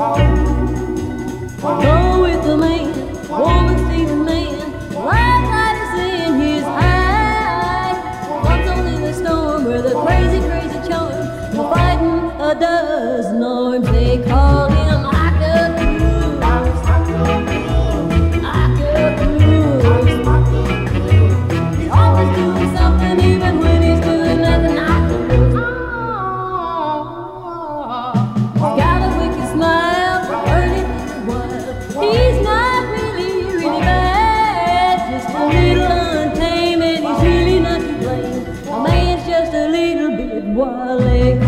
Oh. Wale.